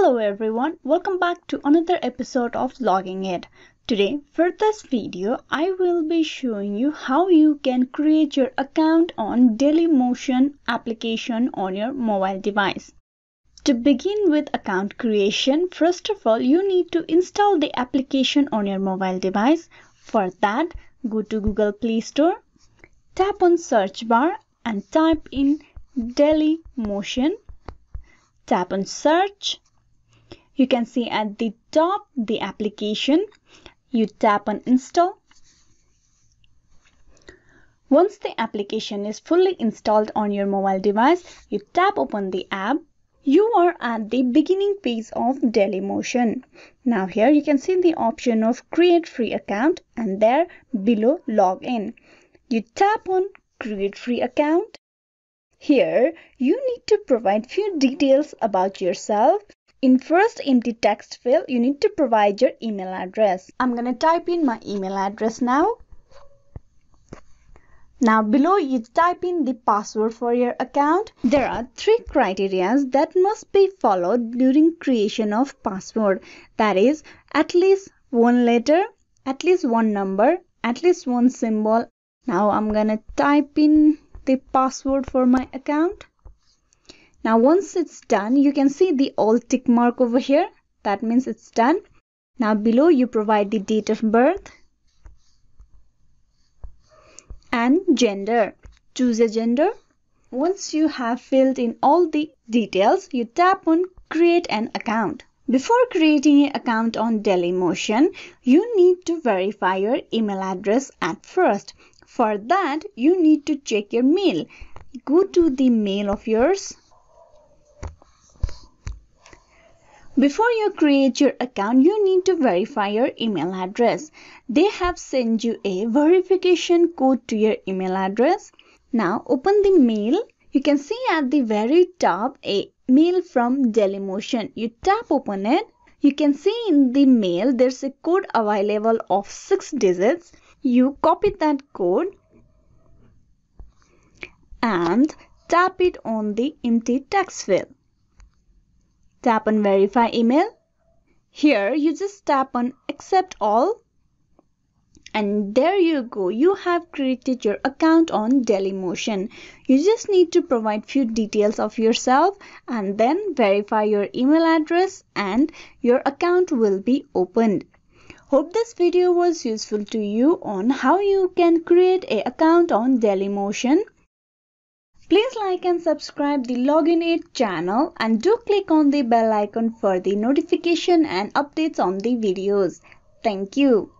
Hello everyone, welcome back to another episode of Login Aid. Today, for this video, I will be showing you how you can create your account on Dailymotion application on your mobile device. To begin with account creation, first of all, you need to install the application on your mobile device. For that, go to Google Play Store, tap on search bar and type in Dailymotion tap on search you can see at the top the application you tap on install once the application is fully installed on your mobile device you tap open the app you are at the beginning page of Dailymotion. Now here you can see the option of create free account and there below login. You tap on create free account here, you need to provide few details about yourself. In first empty text field, you need to provide your email address. I'm going to type in my email address now. Now below you type in the password for your account. There are three criteria that must be followed during creation of password. That is at least one letter, at least one number, at least one symbol. Now I'm gonna type in the password for my account. Now once it's done, you can see the all tick mark over here. That means it's done. Now below you provide the date of birth and gender. Choose a gender. Once you have filled in all the details, you tap on create an account. Before creating an account on Dailymotion, you need to verify your email address at first. For that, you need to check your mail. Go to the mail of yours. Before you create your account, you need to verify your email address. They have sent you a verification code to your email address. Now open the mail. You can see at the very top a mail from Dailymotion. You tap open it. You can see in the mail there's a code available of 6 digits you copy that code and tap it on the empty text field. Tap on verify email. Here you just tap on accept all and there you go you have created your account on Dailymotion you just need to provide few details of yourself and then verify your email address and your account will be opened Hope this video was useful to you on how you can create a account on Dailymotion. Please like and subscribe the Login Aid channel and do click on the bell icon for the notification and updates on the videos. Thank you.